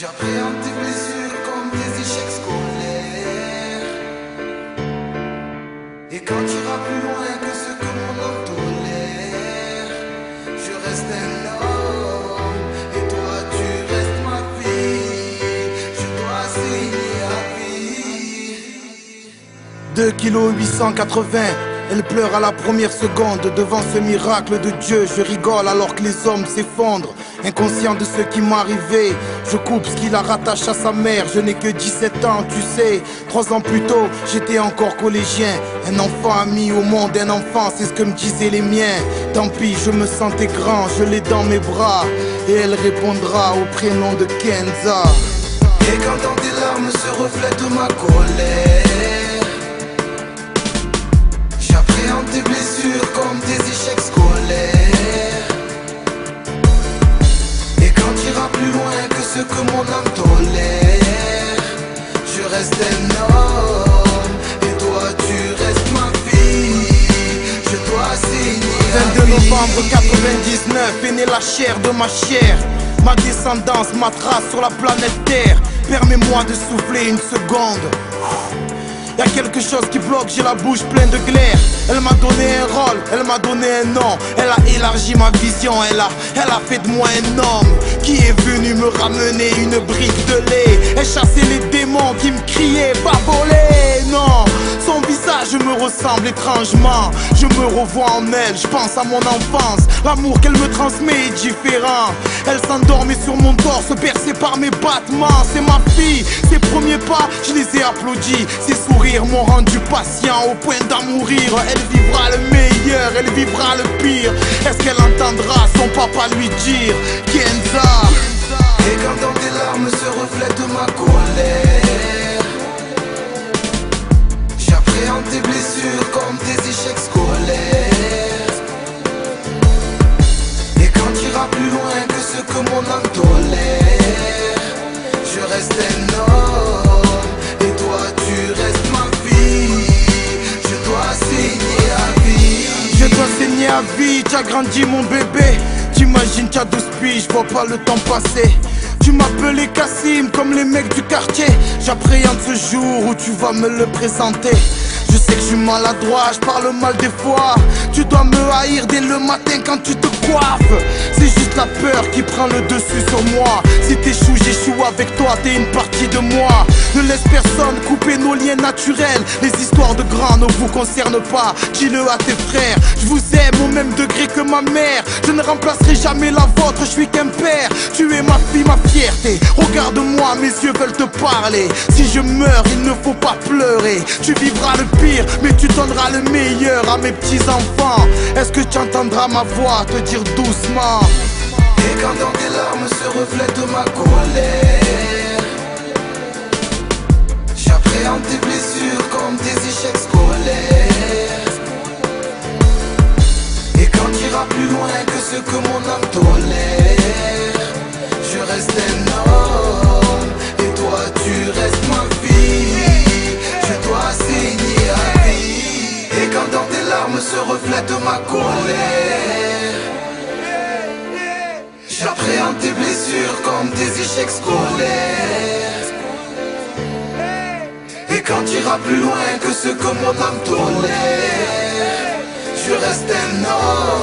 j'appréhende tes blessures comme des échecs scolaires. Et quand tu iras plus loin que ce que mon âme tolère, je reste un homme et toi tu restes ma fille. Je dois saigner à vie. 2 kg 880 elle pleure à la première seconde devant ce miracle de Dieu. Je rigole alors que les hommes s'effondrent. Inconscient de ce qui m'arrivait, je coupe ce qui la rattache à sa mère. Je n'ai que 17 ans, tu sais. Trois ans plus tôt, j'étais encore collégien. Un enfant a mis au monde un enfant, c'est ce que me disaient les miens. Tant pis, je me sentais grand, je l'ai dans mes bras. Et elle répondra au prénom de Kenza. Et quand dans tes larmes se reflète ma colère novembre 99 est née la chair de ma chair. Ma descendance, ma trace sur la planète Terre. Permets-moi de souffler une seconde. Y a quelque chose qui bloque, j'ai la bouche pleine de glaire. Elle m'a donné un rôle, elle m'a donné un nom. Elle a élargi ma vision, elle a, elle a fait de moi un homme qui est venu me ramener une brique de lait? Elle chassait les démons qui me criaient, pas voler, non. Son visage me ressemble étrangement. Je me revois en elle, je pense à mon enfance. L'amour qu'elle me transmet est différent. Elle s'endormait sur mon torse, bercée par mes battements. C'est ma fille, ses premiers pas, je les ai applaudis. Ses sourires m'ont rendu patient au point d'en mourir. Elle vivra le meilleur, elle vivra le pire. Est-ce qu'elle entendra son papa lui dire Kenza? Et quand dans tes larmes se reflète ma colère que mon âme tolère Je reste un et toi tu restes ma fille Je dois saigner à vie Je dois saigner à vie, t'as grandi mon bébé. T'imagines, t'as 12 piges, je vois pas le temps passer. Tu m'appelais Cassim comme les mecs du quartier. J'appréhende ce jour où tu vas me le présenter. Suis maladroit, je parle mal des fois. Tu dois me haïr dès le matin quand tu te coiffes. C'est juste la peur qui prend le dessus sur moi. Si t'échoues, j'échoue avec toi, t'es une partie de moi. Ne laisse personne couper nos liens naturels. Les histoires de grands ne vous concernent pas. Dis-le à tes frères. Je vous aime au même degré que ma mère. Je ne remplacerai jamais la vôtre, je suis qu'un père. Tu es ma Regarde-moi, mes yeux veulent te parler. Si je meurs, il ne faut pas pleurer. Tu vivras le pire, mais tu donneras le meilleur à mes petits enfants. Est-ce que tu entendras ma voix te dire doucement? Et quand dans tes larmes se reflète ma colère J'appréhende tes blessures comme des échecs scolaires Et quand tu iras plus loin que ce que mon âme tolère reste un homme et toi tu restes ma fille. Je dois saigner à vie Et quand dans tes larmes se reflète ma colère J'appréhende tes blessures comme des échecs scolaires. Et quand tu iras plus loin que ce que mon âme tolère Je reste un homme